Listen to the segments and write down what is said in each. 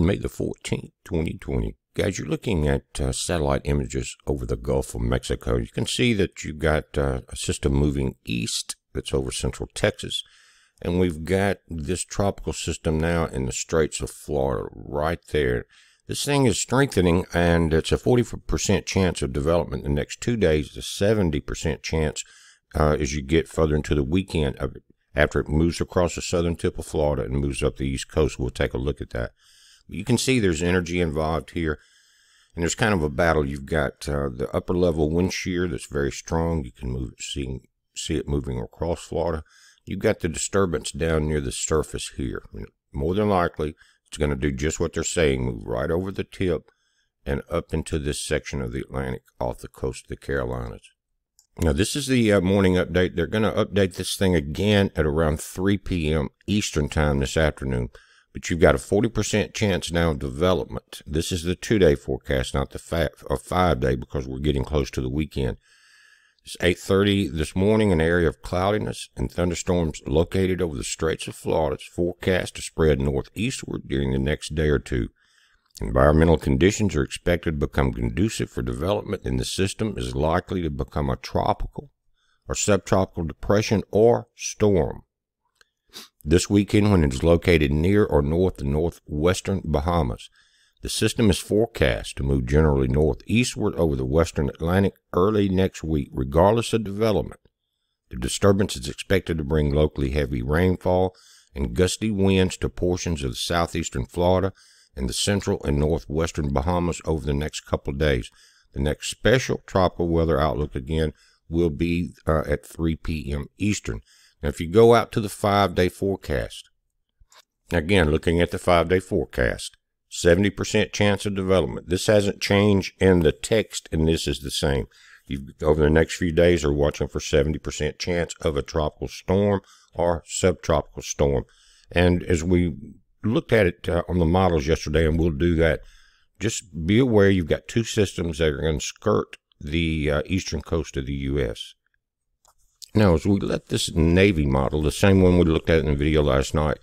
May the 14th, 2020. Guys, you're looking at uh, satellite images over the Gulf of Mexico. You can see that you've got uh, a system moving east that's over central Texas. And we've got this tropical system now in the Straits of Florida right there. This thing is strengthening, and it's a 40% chance of development in the next two days, a 70% chance uh, as you get further into the weekend of it. After it moves across the southern tip of Florida and moves up the east coast, we'll take a look at that. You can see there's energy involved here. And there's kind of a battle. You've got uh, the upper level wind shear that's very strong. You can move, see, see it moving across Florida. You've got the disturbance down near the surface here. More than likely, it's going to do just what they're saying, move right over the tip and up into this section of the Atlantic off the coast of the Carolinas. Now, this is the uh, morning update. They're going to update this thing again at around 3 p.m. Eastern Time this afternoon but you've got a 40% chance now of development. This is the two-day forecast, not the five-day, because we're getting close to the weekend. It's 8.30 this morning, an area of cloudiness and thunderstorms located over the Straits of Florida. It's forecast to spread northeastward during the next day or two. Environmental conditions are expected to become conducive for development, and the system is likely to become a tropical or subtropical depression or storm. This weekend, when it is located near or north of the northwestern Bahamas, the system is forecast to move generally northeastward over the western Atlantic early next week, regardless of development. The disturbance is expected to bring locally heavy rainfall and gusty winds to portions of southeastern Florida and the central and northwestern Bahamas over the next couple days. The next special tropical weather outlook again will be uh, at 3 p.m. Eastern. Now, if you go out to the five day forecast, again, looking at the five day forecast, 70% chance of development. This hasn't changed in the text, and this is the same. You, over the next few days, are watching for 70% chance of a tropical storm or subtropical storm. And as we looked at it uh, on the models yesterday, and we'll do that, just be aware you've got two systems that are going to skirt the uh, eastern coast of the U.S. Now, as we let this Navy model, the same one we looked at in the video last night,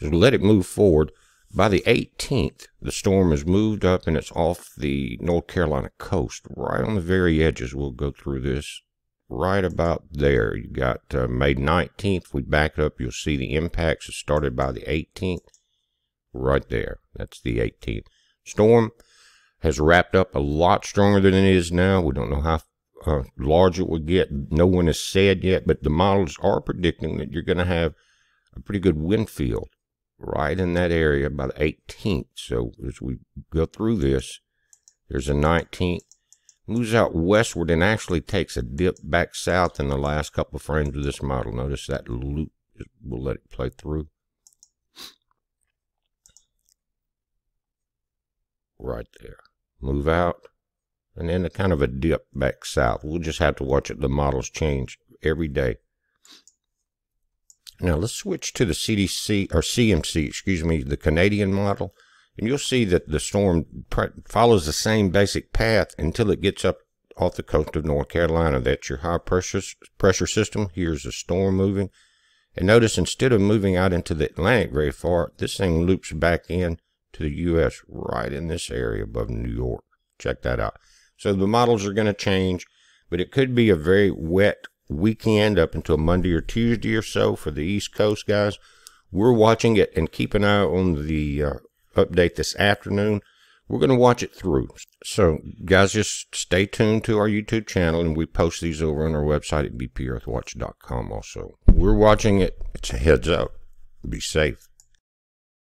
as we let it move forward, by the 18th, the storm has moved up and it's off the North Carolina coast, right on the very edges. We'll go through this right about there. You got uh, May 19th. We back it up, you'll see the impacts have started by the 18th, right there. That's the 18th. Storm has wrapped up a lot stronger than it is now. We don't know how uh, large it will get. No one has said yet, but the models are predicting that you're going to have a pretty good wind field right in that area by the 18th. So as we go through this, there's a 19th, moves out westward and actually takes a dip back south in the last couple of frames of this model. Notice that loop, we'll let it play through. Right there. Move out and then a kind of a dip back south. We'll just have to watch it. The models change every day. Now let's switch to the CDC or CMC, excuse me, the Canadian model, and you'll see that the storm follows the same basic path until it gets up off the coast of North Carolina. That's your high pressure pressure system. Here's the storm moving. And notice instead of moving out into the Atlantic very far, this thing loops back in to the U.S. right in this area above New York. Check that out. So the models are going to change, but it could be a very wet weekend up until Monday or Tuesday or so for the East Coast guys. We're watching it and keep an eye on the uh, update this afternoon. We're going to watch it through. So, guys, just stay tuned to our YouTube channel, and we post these over on our website at bpearthwatch.com also. We're watching it. It's a heads up. Be safe.